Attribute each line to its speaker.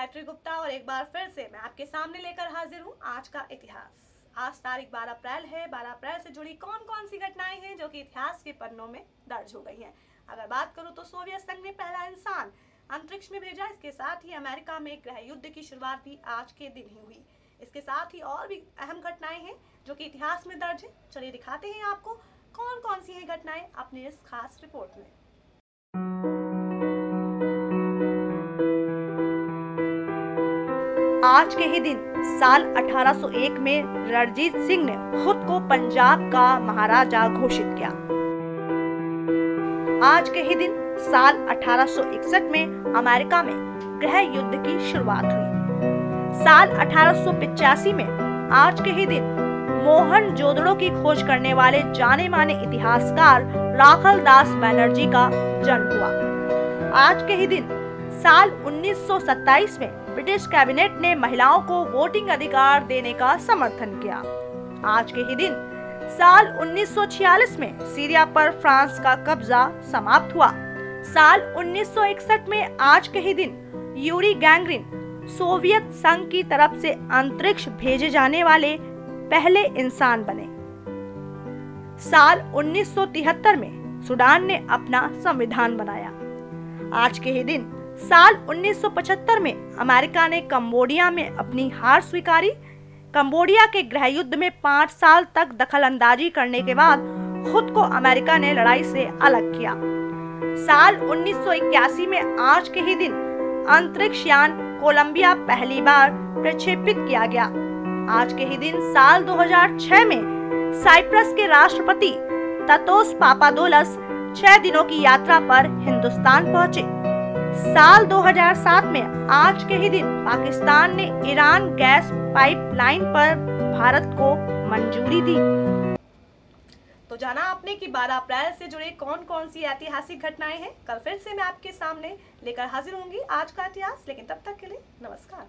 Speaker 1: गायत्री गुप्ता और एक बार फिर से मैं आपके सामने लेकर हाजिर हूँ आज का इतिहास। आज तारीख 12 अप्रैल है। 12 अप्रैल से जुड़ी कौन कौन सी घटनाएँ हैं जो कि इतिहास के पन्नों में दर्ज हो गई हैं? अगर बात करूँ तो सोवियत संघ ने पहला इंसान अंतरिक्ष में भेजा। इसके साथ ही अमेरिका में गृह युद्ध की शुरुआत भी आज के दिन ही हुई। इसके साथ ही और भी अहम घटनाएँ हैं जो कि इतिहास में दर्ज है। चलिए दिखाते हैं आपको कौन कौन सी हैं घटनाएँ अपनी इस खास रिपोर्ट में। आज के ही दिन, साल 1801 में रणजीत सिंह ने खुद को पंजाब का महाराजा घोषित किया। आज के ही दिन, साल 1861 में अमेरिका में गृह युद्ध की शुरुआत हुई। साल 1885 में आज के ही दिन, मोहन जोदड़ो की खोज करने वाले जाने माने इतिहासकार राखल दास बैनर्जी का जन्म हुआ। आज के ही दिन साल 1927 में ब्रिटिश कैबिनेट ने महिलाओं को वोटिंग अधिकार देने का समर्थन किया। आज के ही दिन, साल 1946 में सीरिया पर फ्रांस का कब्जा समाप्त हुआ। साल 1961 में आज के ही दिन, यूरी गैंग्रीन सोवियत संघ की तरफ़ से अंतरिक्ष भेजे जाने वाले पहले इंसान बने। साल 1973 में सूडान ने अपना संविधान बनाया। आज के ही दिन साल 1975 में अमेरिका ने कंबोडिया में अपनी हार स्वीकारी। कंबोडिया के गृह युद्ध में पाँच साल तक दखल अंदाजी करने के बाद खुद को अमेरिका ने लड़ाई से अलग किया। साल 1981 में आज के ही दिन अंतरिक्ष यान कोलंबिया पहली बार प्रक्षेपित किया गया। आज के ही दिन साल 2006 में साइप्रस के राष्ट्रपति ततोस पापादोलस छह दिनों की यात्रा पर हिंदुस्तान पहुँचे। साल 2007 में आज के ही दिन पाकिस्तान ने ईरान गैस पाइपलाइन पर भारत को मंजूरी दी। तो जाना आपने कि 12 अप्रैल से जुड़े कौन कौन सी ऐतिहासिक घटनाएँ हैं? कल फिर से मैं आपके सामने लेकर हाजिर होंगी आज का इतिहास, लेकिन तब तक के लिए नमस्कार।